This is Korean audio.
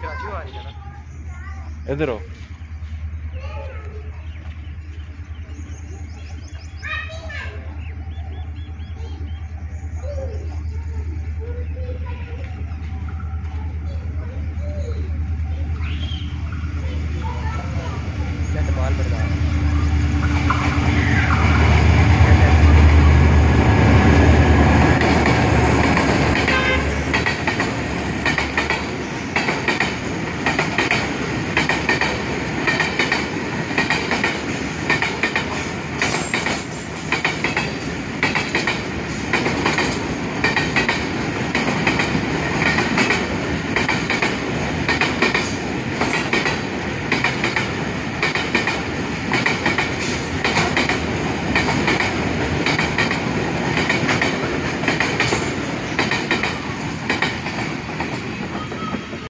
그냥 지금 아니잖아. 얘들어 बाल बर्बाद